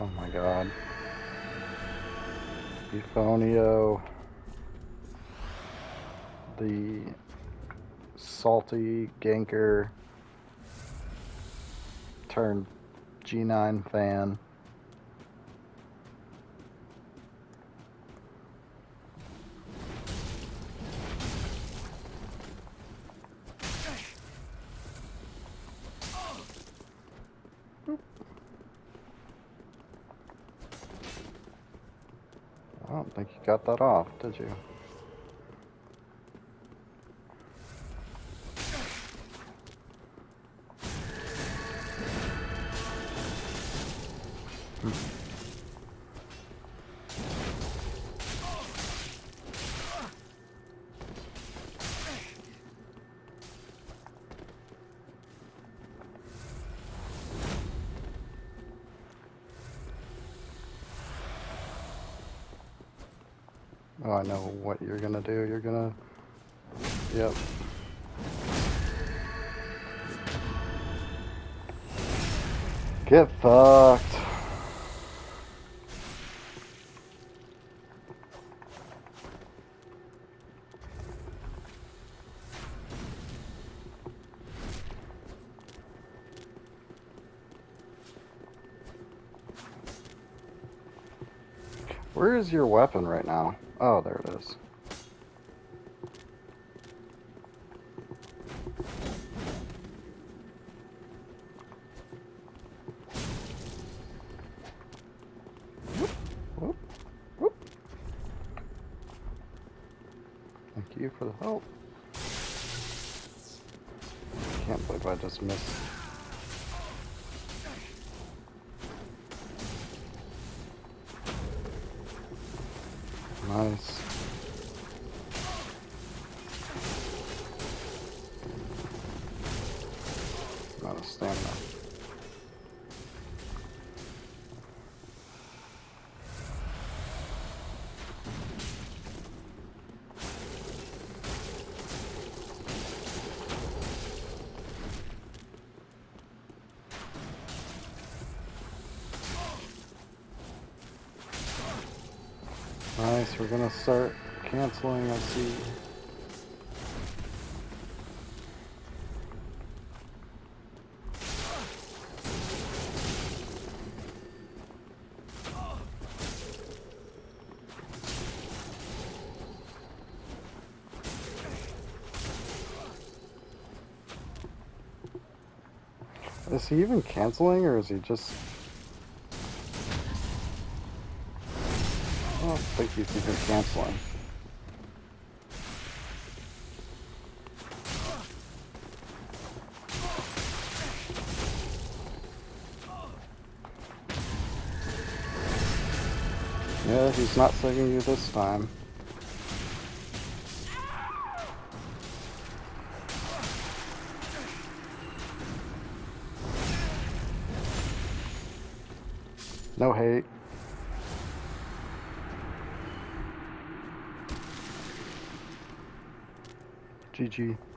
Oh my god. Beefonio. The salty ganker turned G9 fan. I don't think you got that off, did you? Hmm. Oh, I know what you're gonna do. You're gonna... Yep. Get fucked. Where is your weapon right now? Oh, there it is. Thank you for the help. I Can't believe I just missed. Nice. A stamina. Nice, we're gonna start canceling, I see. Is he even canceling or is he just I don't think he's canceling. Yeah, he's not saving you this time. No hate. parte de